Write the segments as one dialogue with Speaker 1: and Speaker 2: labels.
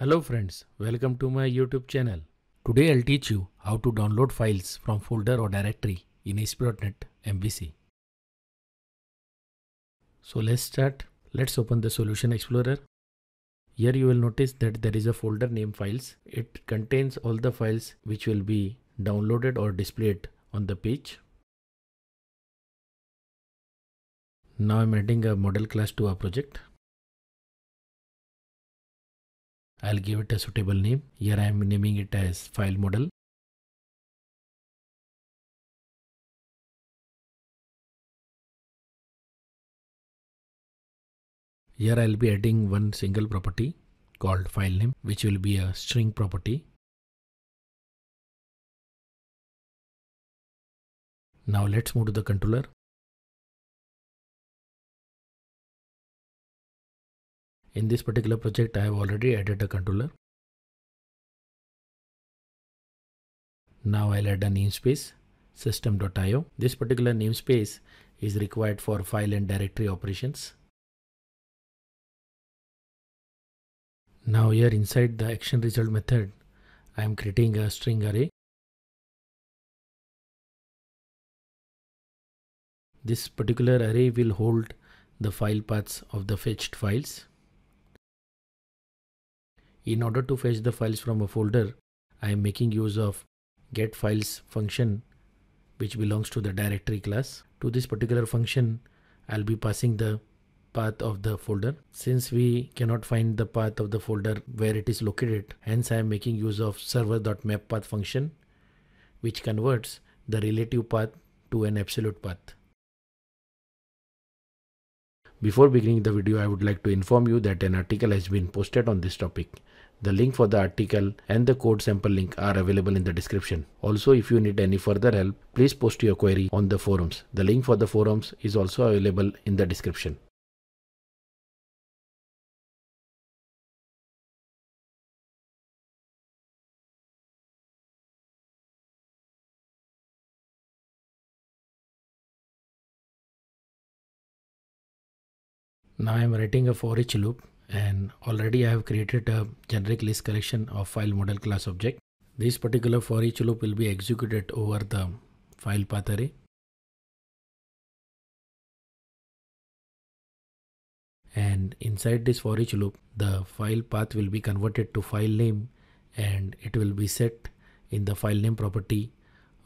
Speaker 1: Hello friends, welcome to my YouTube channel. Today I'll teach you how to download files from folder or directory in ASP.NET MVC. So let's start. Let's open the Solution Explorer. Here you will notice that there is a folder named files. It contains all the files which will be downloaded or displayed on the page. Now I'm adding a model class to our project. I'll give it a suitable name. Here I am naming it as file model. Here I'll be adding one single property called file name which will be a string property. Now let's move to the controller. In this particular project, I have already added a controller. Now I'll add a namespace system.io. This particular namespace is required for file and directory operations. Now here inside the action result method, I am creating a string array. This particular array will hold the file paths of the fetched files. In order to fetch the files from a folder, I am making use of getFiles function which belongs to the directory class. To this particular function, I'll be passing the path of the folder. Since we cannot find the path of the folder where it is located, hence I am making use of server.mapPath function which converts the relative path to an absolute path. Before beginning the video, I would like to inform you that an article has been posted on this topic. The link for the article and the code sample link are available in the description. Also, if you need any further help, please post your query on the forums. The link for the forums is also available in the description. Now I am writing a for each loop and already I have created a generic list collection of file model class object. This particular for each loop will be executed over the file path array. And inside this for each loop, the file path will be converted to file name and it will be set in the file name property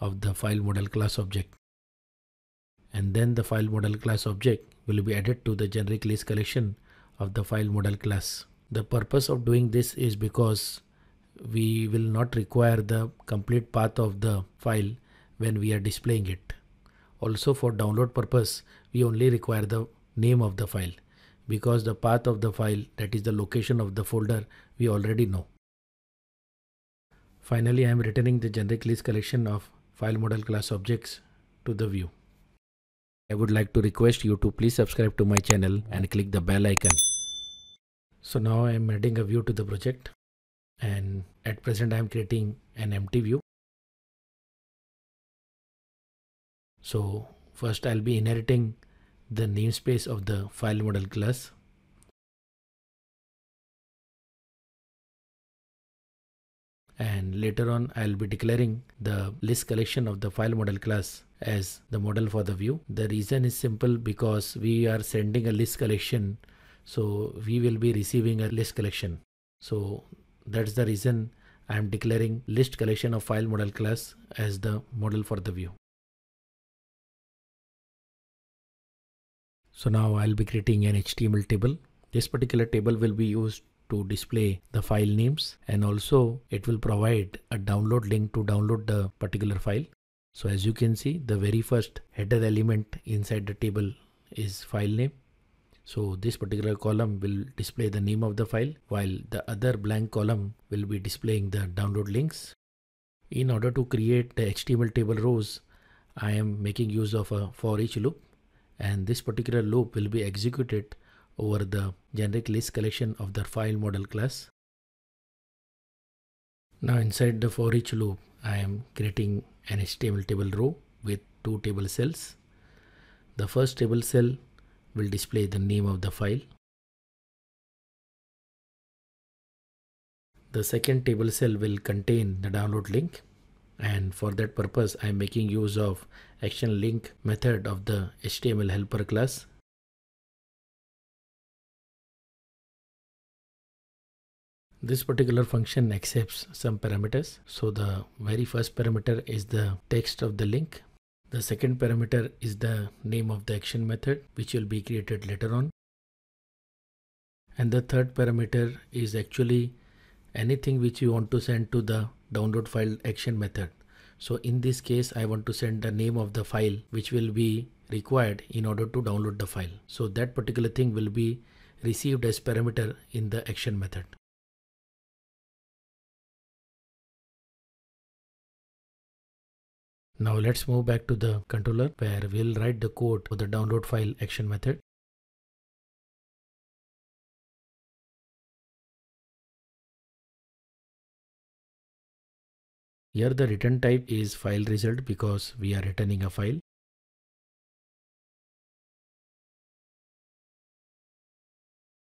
Speaker 1: of the file model class object. And then the file model class object will be added to the generic list collection of the file model class. The purpose of doing this is because we will not require the complete path of the file when we are displaying it. Also for download purpose, we only require the name of the file because the path of the file that is the location of the folder we already know. Finally, I am returning the generic list collection of file model class objects to the view. I would like to request you to please subscribe to my channel and click the bell icon. So now I am adding a view to the project and at present I am creating an empty view. So first I'll be inheriting the namespace of the file model class. And later on I'll be declaring the list collection of the file model class as the model for the view. The reason is simple because we are sending a list collection. So we will be receiving a list collection. So that's the reason I am declaring list collection of file model class as the model for the view. So now I'll be creating an HTML table. This particular table will be used to display the file names and also it will provide a download link to download the particular file. So as you can see, the very first header element inside the table is file name. So this particular column will display the name of the file while the other blank column will be displaying the download links. In order to create the HTML table rows, I am making use of a for each loop and this particular loop will be executed over the generic list collection of the file model class. Now inside the for each loop, I am creating an HTML table row with two table cells. The first table cell will display the name of the file. The second table cell will contain the download link and for that purpose I am making use of action link method of the HTML helper class. This particular function accepts some parameters. So the very first parameter is the text of the link. The second parameter is the name of the action method which will be created later on. And the third parameter is actually anything which you want to send to the download file action method. So in this case, I want to send the name of the file which will be required in order to download the file. So that particular thing will be received as parameter in the action method. Now let's move back to the controller where we'll write the code for the download file action method. Here the return type is file result because we are returning a file.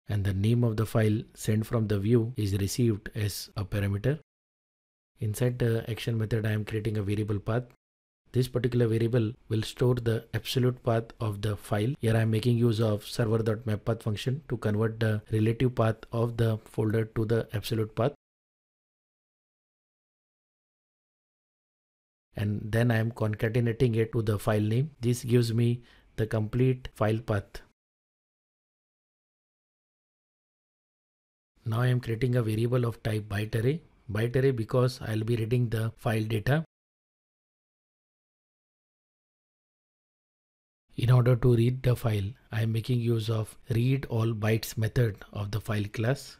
Speaker 1: And the name of the file sent from the view is received as a parameter. Inside the action method, I am creating a variable path. This particular variable will store the absolute path of the file. Here I am making use of server.mappath function to convert the relative path of the folder to the absolute path. and then I am concatenating it to the file name. This gives me the complete file path. Now I am creating a variable of type byte array. Byte array because I will be reading the file data. In order to read the file, I am making use of read all bytes method of the file class.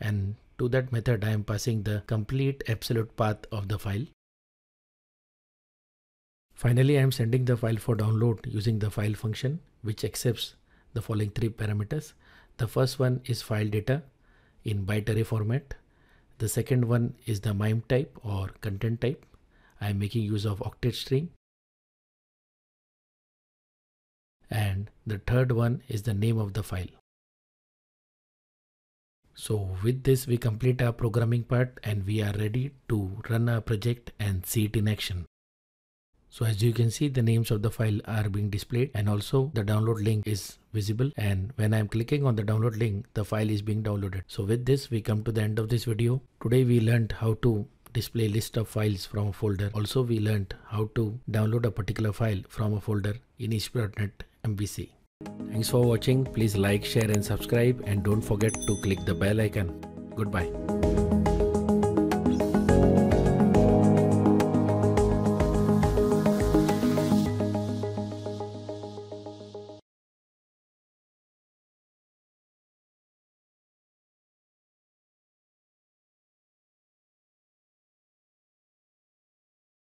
Speaker 1: And to that method, I am passing the complete absolute path of the file. Finally, I am sending the file for download using the file function which accepts the following three parameters. The first one is file data in byte array format. The second one is the MIME type or content type. I am making use of octet stream. And the third one is the name of the file. So with this we complete our programming part and we are ready to run our project and see it in action. So as you can see the names of the file are being displayed and also the download link is visible and when I'm clicking on the download link the file is being downloaded. So with this we come to the end of this video. Today we learned how to display list of files from a folder. Also we learned how to download a particular file from a folder in ASP.NET Thanks for watching. Please like, share and subscribe and don't forget to click the bell icon. Goodbye.